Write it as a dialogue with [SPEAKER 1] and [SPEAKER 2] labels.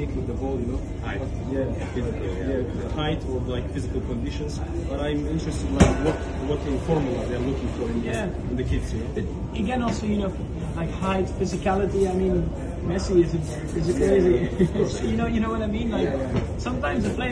[SPEAKER 1] technique with the ball, you know.
[SPEAKER 2] Height.
[SPEAKER 1] Yeah,
[SPEAKER 2] Physical, yeah.
[SPEAKER 1] yeah, height or like physical conditions. But I'm interested like what what in formula they're looking for in,
[SPEAKER 3] Yeah.
[SPEAKER 1] in the kids, you know.
[SPEAKER 3] But again, also you know, like height, physicality. I mean, Messi is, is crazy. physical, you know, you know what I mean. Like sometimes the players.